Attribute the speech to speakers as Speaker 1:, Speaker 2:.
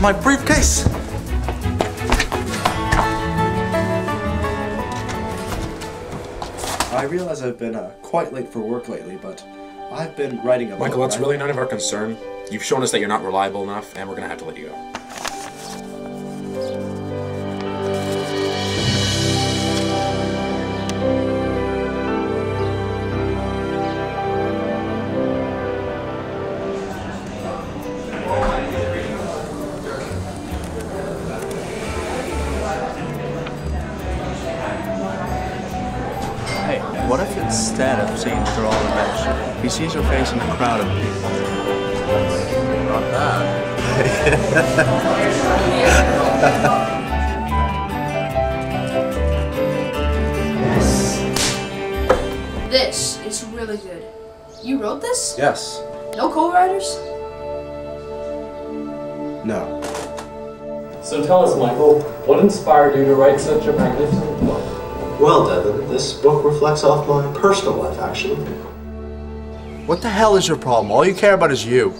Speaker 1: my briefcase? I realize I've been uh, quite late for work lately, but I've been writing a
Speaker 2: Michael,
Speaker 1: book,
Speaker 2: that's
Speaker 1: right?
Speaker 2: really none of our concern. You've shown us that you're not reliable enough, and we're gonna have to let you go.
Speaker 3: What if instead of seeing through all the bench, he sees your face in a crowd of people? Not bad.
Speaker 4: This is really good. You wrote this?
Speaker 1: Yes.
Speaker 4: No co-writers?
Speaker 1: No.
Speaker 5: So tell us, Michael, what inspired you to write such a magnificent book?
Speaker 6: Well, Devin, this book reflects off my personal life, actually.
Speaker 3: What the hell is your problem? All you care about is you.